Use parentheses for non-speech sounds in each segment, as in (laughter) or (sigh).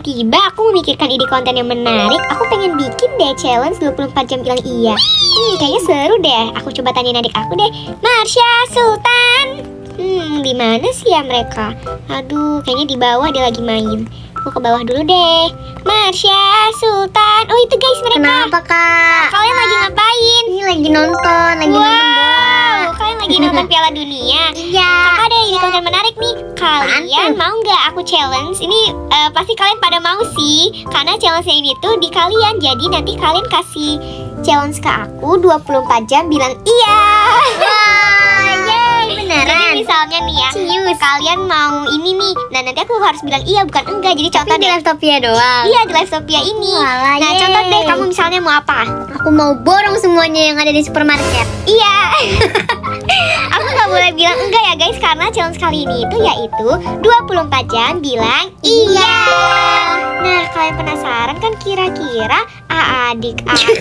tiba-tiba aku memikirkan ide konten yang menarik. Aku pengen bikin deh challenge 24 jam bilang iya. Hmm, kayaknya seru deh. Aku coba tanyain adik aku deh. Marsha, Sultan. Hmm, di mana sih ya mereka? Aduh, kayaknya di bawah dia lagi main. Aku ke bawah dulu deh. Marsha, Sultan. Oh, itu guys mereka. Kenapa kak? Kalian lagi ngapain? Ini lagi nonton, lagi nonton bola. Kalian lagi nonton Piala Dunia. Iya. Kakak ada ini konten menarik nih. Kalian Apaan mau nggak aku challenge? Ini eh, pasti kalian pada mau sih. Karena challenge ini tuh di kalian. Jadi nanti kalian kasih challenge ke aku 24 jam bilang iya. Wah, (laughs) Jadi beneran. misalnya nih ya, Cius. kalian mau ini nih. Nah, nanti aku harus bilang iya bukan enggak. Jadi contoh Tapi di deh. laptopnya doang. Iya di Livestopia ini. Walah, Nah, yeay. contoh deh kamu misalnya mau apa? Aku mau borong semuanya yang ada di supermarket. Iya. (laughs) Aku nggak boleh bilang enggak ya guys karena challenge kali ini itu yaitu 24 jam bilang iya. Nah, kalian penasaran kan kira-kira adik aku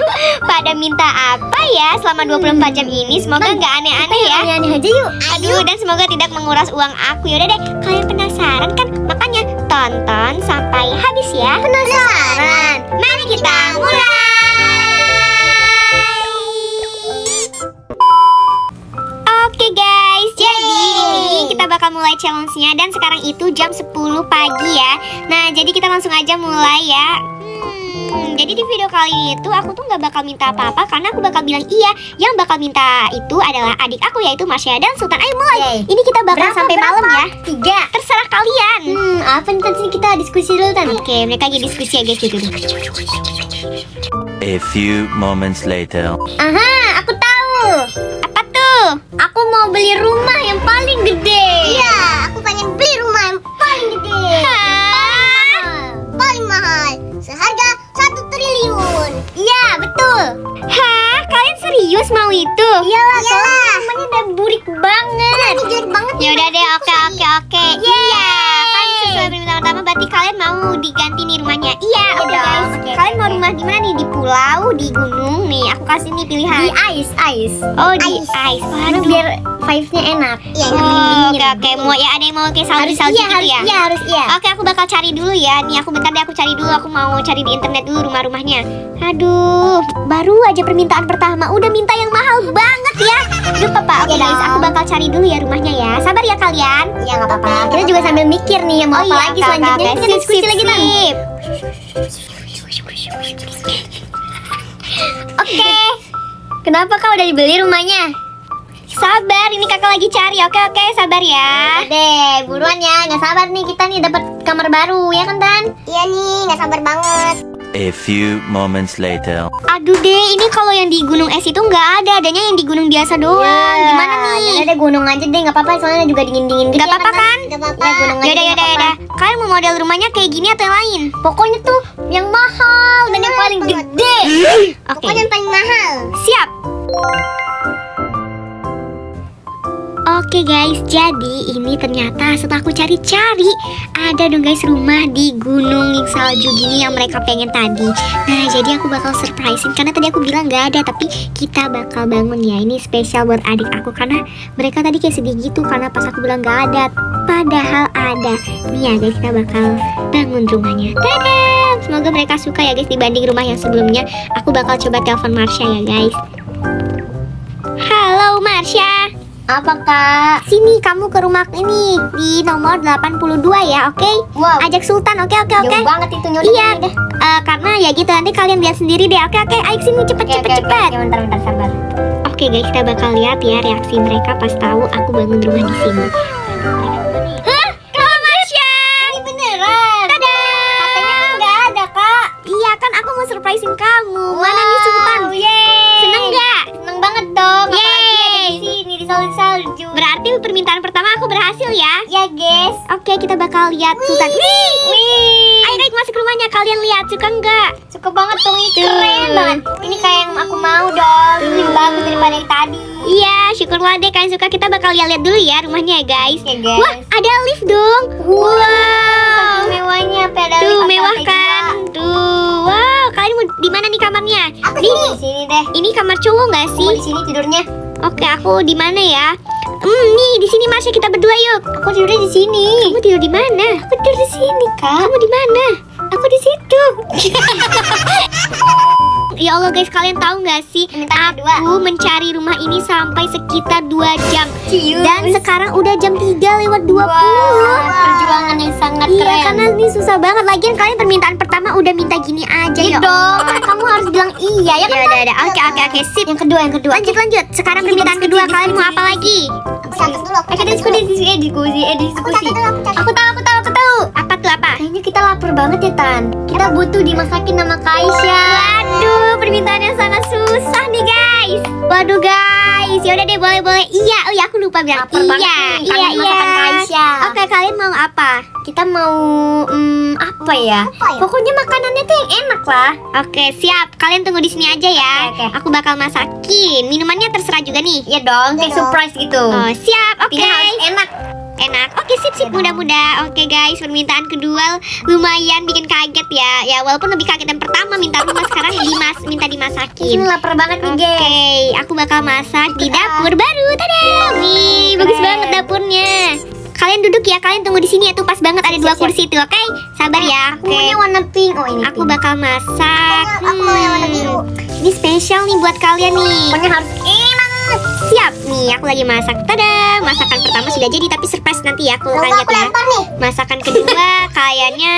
(laughs) pada minta apa ya selama 24 jam ini? Semoga nggak aneh-aneh ya. Aneh aja yuk. Aduh, dan semoga tidak menguras uang aku. Yaudah deh, kalian penasaran kan? Makanya tonton sampai habis ya. Penasaran. Mari kita mulai. Mulai challenge-nya dan sekarang itu jam 10 pagi ya. Nah, jadi kita langsung aja mulai ya. Hmm, jadi di video kali ini tuh aku tuh nggak bakal minta apa-apa karena aku bakal bilang iya. Yang bakal minta itu adalah adik aku yaitu Marsha dan Sultan. Ayo mulai. Yeay. Ini kita bakal Berapa, sampai malam berapa? ya. Tiga. Terserah kalian. Hmm, apa nih tadi kita diskusi dulu tadi? Oke, mereka lagi diskusi ya guys gitu. A few moments later. Aha, diganti nih rumahnya. Iya, guys. oke, Kalian mau rumah di mana nih? Di pulau, di gunung nih. Aku kasih nih pilihan. Di ice, ice. oh, di ice. Karena biar vibes-nya enak. Iya, Oh, oke oke. Mau ya ada yang mau kayak salju Harus salju iya, gitu harus ya? iya, harus iya. Oke, aku bakal cari dulu ya. Nih, aku bentar deh aku cari dulu. Aku mau cari di internet dulu rumah-rumahnya. Aduh, baru aja permintaan pertama udah minta yang mahal banget ya. Gak apa-apa. Oke Iya guys, aku bakal cari dulu ya rumahnya ya. Sabar ya kalian. Iya, nggak apa-apa. Kita juga sambil mikir nih, mau Oh apa iya, lagi selanjutnya. Kita diskusi lagi, Tan. Oke. Kenapa kau udah dibeli rumahnya? Sabar, ini kakak lagi cari. Oke oke, sabar ya. Deh, buruan ya. Nggak sabar nih kita nih dapat kamar baru, ya kan Tan? Iya nih, nggak sabar banget. A few moments later. Aduh deh, ini kalau yang di gunung es itu nggak ada, adanya yang di gunung biasa doang. Gimana nih? Ya udah gunung aja deh, nggak apa-apa. Soalnya juga dingin-dingin gitu. Nggak ya apa-apa kan? Nggak apa-apa. Ya gunung aja. Yaudah yaudah yaudah. Kalian mau model rumahnya kayak gini atau yang lain? Pokoknya tuh yang mahal dan yang paling gede. Oke. Pokoknya yang paling mahal. Siap. Oke guys, jadi ini ternyata setelah aku cari-cari ada dong guys rumah di gunung yang salju gini yang mereka pengen tadi. Nah jadi aku bakal surprisein karena tadi aku bilang nggak ada tapi kita bakal bangun ya. Ini spesial buat adik aku karena mereka tadi kayak sedih gitu karena pas aku bilang nggak ada. Padahal ada. Nih ya guys kita bakal bangun rumahnya. Tada! Semoga mereka suka ya guys dibanding rumah yang sebelumnya. Aku bakal coba telepon Marsha ya guys. Halo Marsha. Apa kak? Sini kamu ke rumah ini di nomor 82 ya, oke? Wow. Ajak Sultan, oke oke oke. Jauh banget itu nyuruh. Iya, eh, karena ya gitu nanti kalian lihat sendiri deh. Oke oke, ayo sini cepet cepet cepet. Oke, bentar bentar sabar. Oke guys, kita bakal lihat ya reaksi mereka pas tahu aku bangun rumah di sini. Hah? (laughs) Oke, kita bakal lihat Sultan. Wih! Wih. Ayo guys masuk rumahnya. Kalian lihat suka nggak? Suka banget dong ini keren banget. Ini kayak yang aku mau dong. Lebih bagus daripada yang tadi. Iya, syukurlah deh kalian suka. Kita bakal lihat-lihat dulu ya rumahnya ya guys. Ya guys. Wah, ada lift dong. Wow. Mewahnya apa ada Tuh, lift mewah kan? Tuh, wow. Kalian mau di mana nih kamarnya? Aku di sini deh. ini kamar cowok nggak Mau di sih? sini tidurnya. Oke, aku di mana ya? Hmm, nih di sini Marsha kita berdua yuk. Aku tidurnya di sini. Kamu tidur di mana? Aku tidur di sini, Kak. Kamu di mana? Aku di situ. (laughs) Ya Allah guys, kalian tahu nggak sih? Kedua. Aku mencari rumah ini sampai sekitar 2 jam. Cius. Dan sekarang udah jam 3 lewat 20. perjuangan yang sangat Iya, keren. karena ini susah banget. Lagian kalian permintaan pertama udah minta gini aja Iya ya. dong, kamu harus bilang iya ya Ya kan? udah, udah. Oke, oke, oke. Sip. Yang kedua, yang kedua. Lanjut, lanjut. Sekarang permintaan kedua. Kalian mau apa lagi? Aku catat dulu. Aku catat dulu. Eh, diskusi, diskusi, eh, diskusi. Aku tahu, aku tahu, aku tahu. Apa tuh apa? Kayaknya kita lapar banget ya Tan. Kita butuh dimasakin nama Kaisha. Waduh, permintaan yang sangat susah nih guys. Waduh guys, ya udah deh boleh boleh. Iya, oh ya aku lupa bilang Lapar banget iya. nih, Iya, iya. masakan Kaisha. Oke, kalian mau apa? Kita mau hmm, apa ya? Pokoknya makanannya tuh yang enak lah. Oke, siap. Kalian tunggu di sini aja ya. Oke, oke. Aku bakal masakin. Minumannya terserah juga nih. Iya dong, kayak surprise gitu. Oh, siap. Oke. Tapi harus enak. Enak. Oke, sip sip mudah-mudah. Oke guys, permintaan kedua lumayan bikin kaget ya. Ya walaupun lebih kaget yang pertama minta rumah sekarang dimas minta dimasakin. Ini lapar banget nih, Oke, guys. aku bakal masak di dapur baru. Tada! Wih, bagus banget dapurnya. Kalian duduk ya, kalian tunggu di sini ya. Tuh pas banget ada dua kursi tuh, oke? Sabar ya. Aku Oke. maunya warna pink. Oh, ini Aku bakal masak. Aku mau yang warna biru. Ini spesial nih buat kalian nih. Pokoknya harus. Siap nih, aku lagi masak. Tada! Masakan pertama sudah jadi, tapi surprise nanti ya. Aku lanjut ya. nih. Masakan kedua (laughs) kayaknya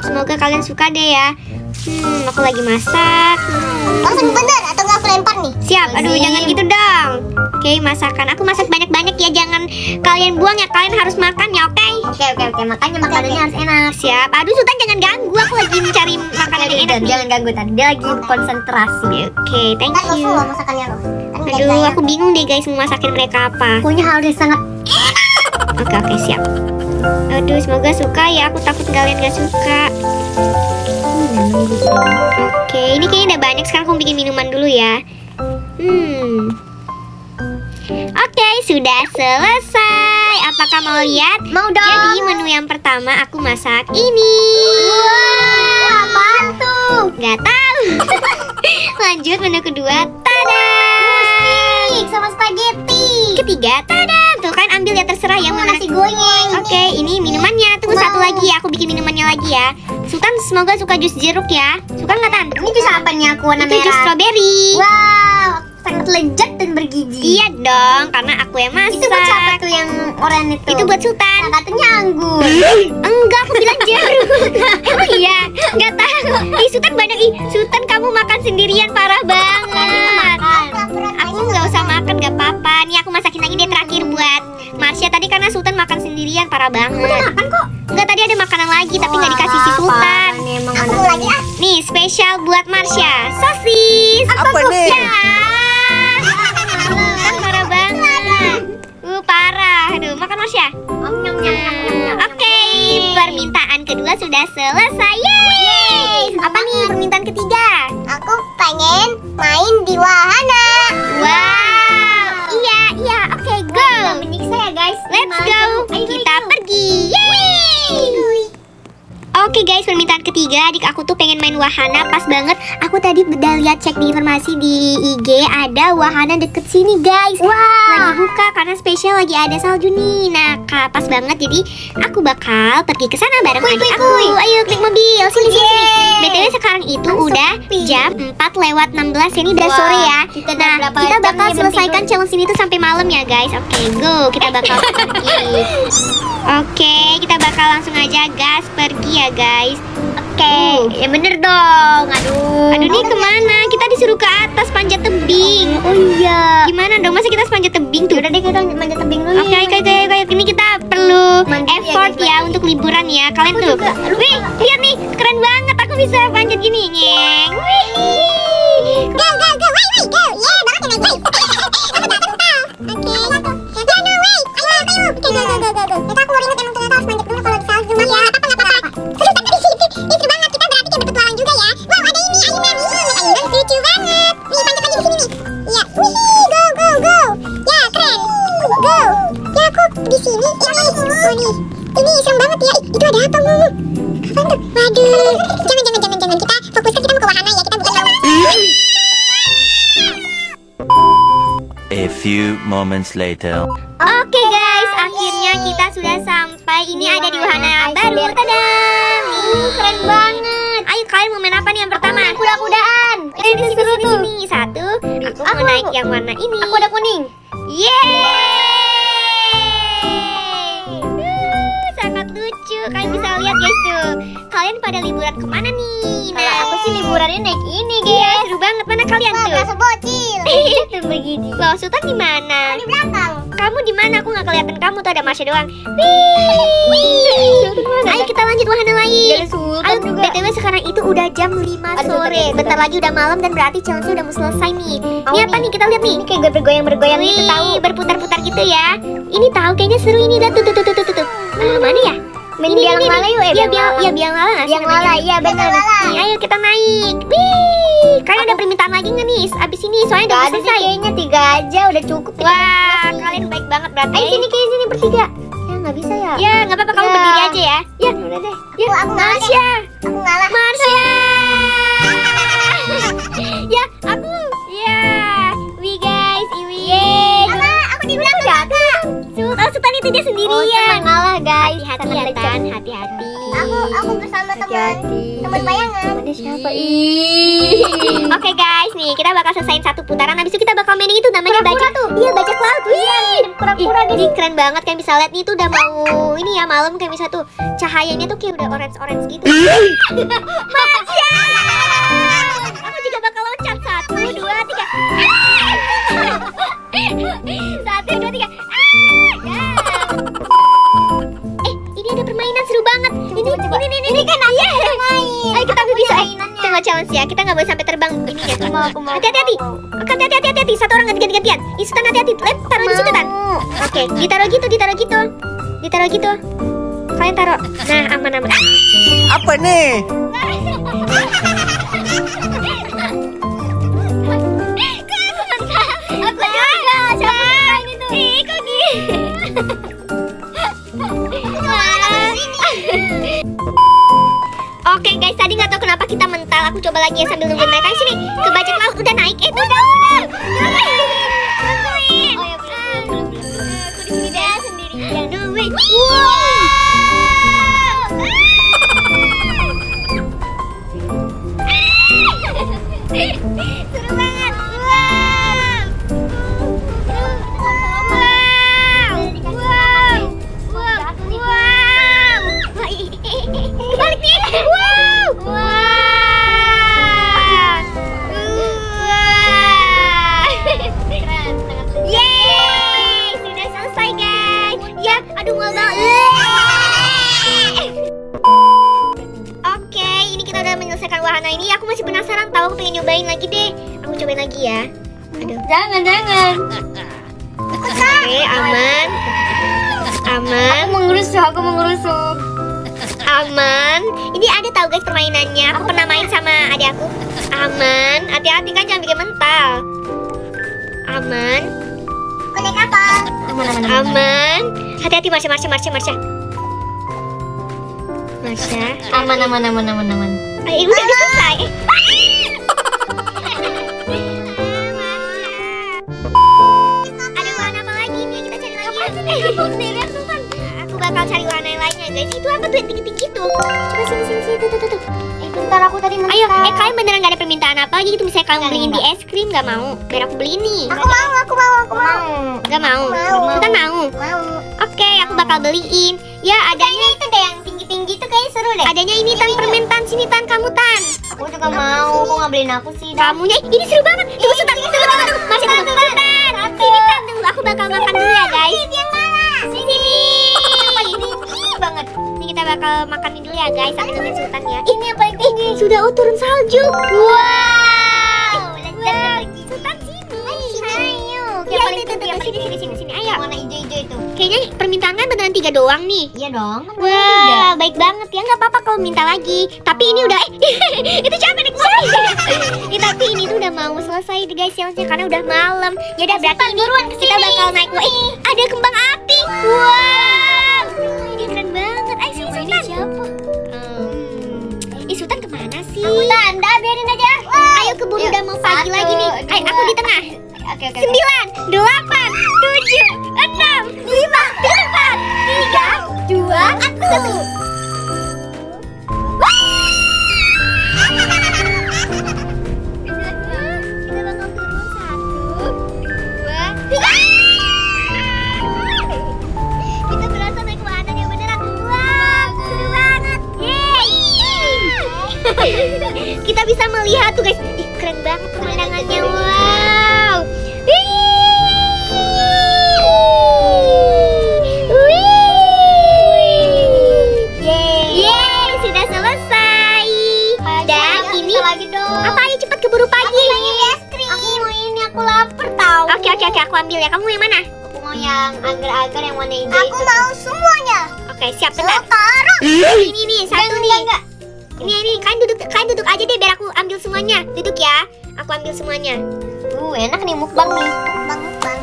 semoga kalian suka deh ya. Hmm, aku lagi masak. Hmm. Langsung bener atau nggak aku lempar nih? Siap, aduh Lazim. jangan gitu dong. Oke, masakan aku masak banyak-banyak ya, jangan kalian buang ya, kalian harus makan ya, oke? Oke oke oke. Makanya makanannya harus enak. Siap. Aduh, Sultan jangan ganggu, aku lagi mencari (laughs) makanan yang enak jangan ganggu tadi. Dia lagi konsentrasi. Oke, thank you. masakannya lo. Aduh, aku bingung deh guys mau masakin mereka apa. Pokoknya harus sangat (laughs) Oke, oke, siap. Aduh, semoga suka ya. Aku takut kalian gak suka. Oke, ini kayaknya udah banyak. Sekarang aku bikin minuman dulu ya. Hmm. Oke, sudah selesai. Apakah mau lihat? mau dong. Jadi menu yang pertama aku masak ini. Wah, apaan tuh? Gak tahu. (laughs) Lanjut menu kedua. Tada! Mustik sama spaghetti. Ketiga, tada! Ambil ya terserah yang Mau mana. nasi goreng. Oke, ini minumannya. Tunggu Mau. satu lagi ya. Aku bikin minumannya lagi ya. Sultan semoga suka jus jeruk ya. Suka nggak Tan? Ini jus apa nih aku warna Itu jus strawberry. Wow, sangat lezat dan bergizi. Iya dong, karena aku yang masak. Itu buat siapa tuh yang oranye itu? Itu buat Sultan. Nah, katanya anggur. (laughs) Enggak, aku bilang jeruk. Emang (laughs) iya? Nggak tahu. Ih, Sultan banyak. Ih, Sultan kamu makan sendirian parah banget. Aku nggak usah makan, nggak apa-apa. Nih aku masakin lagi deh sendirian parah banget. makan kok. Enggak tadi ada makanan lagi tapi nggak dikasih si Sultan. Aku mau lagi ah. Nih spesial buat Marsha, sosis. Apa nih? Ya. Sultan parah banget. Uh parah. Aduh, makan Marsha. Om nyam nyam nyam. Oke, permintaan kedua sudah selesai. Main wahana pas banget. Aku tadi udah lihat cek di informasi di IG ada wahana deket sini guys. Lagi buka karena spesial lagi ada salju nih. Nah, Kak, pas banget jadi aku bakal pergi ke sana bareng Kuy, adik kuy, aku. kuy. Ayo klik mobil. Sini sini sini. Yeay. BTW sekarang itu Kan udah jam 4 lewat 16 ini udah Wah, sore ya. kita nah, kita bakal selesaikan challenge ini tuh sampai malam ya guys. Oke, go. Kita bakal (laughs) pergi. Oke, kita bakal langsung aja gas pergi ya guys. Oke, ya bener dong. Aduh. Aduh nih ke mana? Kita disuruh ke atas panjat tebing. Oh iya. Gimana dong? Masa kita panjat tebing tuh? Udah deh kita manjat tebing dulu. Oke, oke, oke, oke. Ini kita perlu Mandiri ya, effort ya mandiri. untuk liburan ya. Kalian Aku tuh. juga. Wih, lihat nih, keren banget. Aku bisa panjat gini, nyeng. Wih. Go go. A few moments later. Oke guys, akhirnya kita sudah sampai. Ini ada di wahana yang baru. Tada! Nih, keren banget. Ayo kalian mau main apa nih yang pertama? Kuda-kudaan. Ini seru tuh. sini. Satu. Aku, Aku- mau naik yang warna ini. Aku ada kuning. Yeay! Lucu. Kalian bisa lihat guys tuh. Kalian pada liburan ke mana nih? Kalau aku sih liburannya naik ini, Iya, guys. seru banget. Mana kalian tuh? Berasa bocil. Itu begini. Loh, Sultan di mana? Di belakang. Kamu di mana? Aku nggak kelihatan kamu tuh ada Marsha doang. Wih. Ayo kita lanjut wahana lain. Ayo, BTW sekarang itu udah jam 5 Aduh, sore. bentar, lagi udah malam dan berarti challenge udah mau selesai nih. Ini apa nih? Kita lihat nih. Ini kayak bergoyang-bergoyang gitu Wih, tahu. berputar-putar gitu ya. Ini tahu kayaknya seru ini dah tuh tuh tuh tuh tuh. tuh. Mana mana ya? Main Ini, biang ini, lala yuk, Iya, biang biang, lala. iya biang lala nggak sih Biang lala, iya benar. Ayo kita naik. Wih, kalian ada permintaan lagi nggak nih? Abis ini soalnya udah Gak selesai. kayaknya tiga aja udah cukup. Wah, kalian baik banget berarti. Ayo sini kayak sini bertiga. Ya nggak bisa ya. Ya, nggak apa-apa kamu Ya. berdiri aja ya. Ya, udah deh. ya. Aku-. Marsha, Aku ngalah. Marsha. (laughs) ya, aku. Ya, we guys, Iwi. Mama, aku di belakang. Sultan, Sultan itu dia Oh, sendirian. Guys. Hati-hati ya, Tan. Hati-hati. Aku aku bersama teman teman bayangan. Temennya siapa? Ih. Oke guys, nih kita bakal selesaiin satu putaran. Habis itu kita bakal mainin itu namanya bajak. tuh. Iya, bajak laut. Wih. kura-kura, Ih, Ini keren banget kan bisa lihat nih itu udah mau ini ya malam kayak bisa tuh cahayanya tuh kayak udah orange-orange gitu. (laughs) Masya! Aku challenge ya. Kita nggak boleh sampai terbang (laughs) ini ya. Mau, aku mau. Hati-hati. Oke, hati-hati, hati-hati. Satu orang ganti-gantian. Isutan hati-hati. Lep, taruh di situ, Tan. Oke, ditaruh gitu, ditaruh gitu. Ditaruh gitu. Kalian taruh. Nah, aman-aman. Apa nih? Aku juga. Siapa itu? Ih, kok gini? (laughs) Oke guys, tadi nggak tahu kenapa kita mental. Aku coba lagi ya sambil nunggu mereka di sini. Ke bajak laut udah naik. Eh, udah, udah. Adik aku. Aman. Hati-hati kan jangan bikin mental. Aman. Aku naik kapal. Aman aman Aman. Hati-hati Marsha, Marsha, Marsha, Marsha. Marsha. Aman aman aman aman aman. Eh, udah, udah selesai. (laughs) Ada warna apa lagi nih? Kita cari lagi. Aku bakal cari warna yang lainnya guys. Itu apa tuh yang tinggi-tinggi tuh? Coba sini sini sini tuh tuh tuh. Bentar aku tadi mental. Ayo, eh kalian beneran gak ada permintaan apa lagi gitu misalnya kalian beliin di es krim gak mau? Biar aku beliin nih. Aku mau, aku mau, aku mau. Gak mau. Mau. Sultan mau. Mau. Oke, aku bakal beliin. Ya, adanya itu deh yang tinggi-tinggi tuh kayaknya seru deh. adanya ini tan permen tan sini tan kamu tan. Aku juga mau. Kok nggak beliin aku sih? Kamunya ini seru banget. Tunggu Sultan, tunggu tunggu tunggu. Masih tunggu. Sultan. Sini tan dulu. Aku bakal makan dulu ya guys. Sini. Tinggi banget. Kita bakal makan dulu ya guys sambil nungguin Sultan ya. Ini yang paling tinggi. Sudah oh turun salju. Wow. Wow. Sultan sini. Ayo. Iya, Yang paling tinggi yang sini, paling sini, tinggi. sini, sini. Ayo. warna hijau-hijau itu. Kayaknya permintaan kan beneran tiga doang nih. Iya dong. kan Wah, baik banget ya. Nggak apa-apa kalau minta lagi. Tapi ini udah, eh, (laughs) itu siapa nih? ya, (laughs) tapi ini tuh udah mau selesai deh guys challenge karena udah malam. Ya udah berarti ini kita bakal naik. Wah, eh, ada kembang api. Wow, Sultan. siapa? Hmm. Ih Sultan ke mana sih? Aku tanda biarin aja. Ayo kebun Yuk, udah mau pagi satu, lagi nih. Ayo aku di tengah. Oke oke. Sembilan, delapan, tujuh, enam, lima, empat, tiga, dua, satu. Oke aku ambil ya. Kamu yang mana? Aku mau yang agar-agar yang warna hijau Aku mau semuanya. Oke siap bentar. Sekarang. Ini nih satu nih. Ini ini kalian duduk kalian duduk aja deh biar aku ambil semuanya. Duduk ya. Aku ambil semuanya. Uh, enak nih mukbang nih. Mukbang mukbang.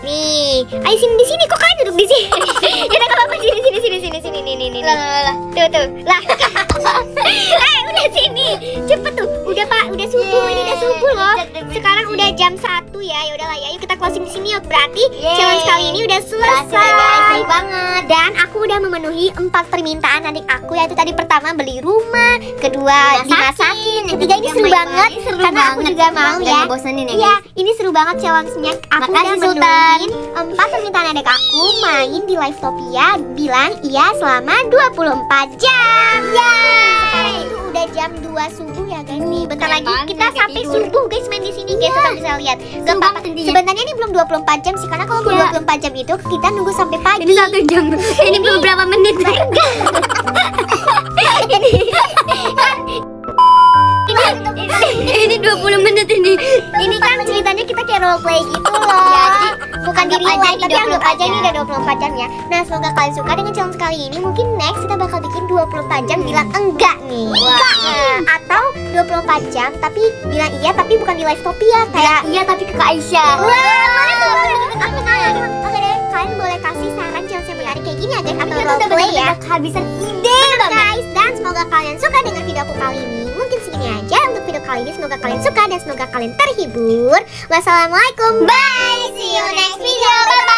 Nih, ayo sini di sini kok kalian duduk di sini. (laughs) ya apa sini sini sini sini sini nih nih nih. Lah lah. Tuh tuh. Lah. (laughs) eh, udah sini. Cepet tuh. Udah Pak, udah subuh. Ini udah subuh loh. Sekarang udah jam 1 ya. Ya udahlah ya. Ayo kita closing di sini yuk. Berarti Yeay. challenge kali ini udah selesai. Seru banget. Dan aku udah memenuhi empat permintaan adik aku yaitu tadi pertama beli rumah, kedua Dimasakin, ketiga ini seru banget seru karena aku juga mau ya. ngebosenin ya, Iya, ini seru banget challenge-nya. Aku Makasih, udah menuhin empat permintaan adik aku main di Livetopia bilang iya selama 24 jam. Ya. Sekarang itu udah jam 2 subuh ya guys nih. Bentar lagi kita sampai tidur. subuh guys main di sini guys. Kita bisa lihat. Gak apa-apa. Sebenarnya ini belum 24 jam sih karena kalau belum Iya. 24 jam itu kita nunggu sampai pagi. Ini satu jam. Ini beberapa menit. Tapi anggap 24 aja ini udah 24 jam ya. Nah, semoga kalian suka dengan challenge kali ini. Mungkin next kita bakal bikin 24 jam bilang enggak nih. Enggak. Nah, atau 24 jam tapi bilang iya tapi bukan di Livetopia kayak Iya tapi ke Kak Aisyah. Wah. Oke deh, kalian boleh kasih saran challenge yang menarik kayak gini ya guys atau role play ya. kehabisan ide guys, dan semoga kalian suka dengan video aku kali ini. Mungkin segini aja untuk video kali ini. Semoga kalian suka dan semoga kalian terhibur. Wassalamualaikum. Bye. See you next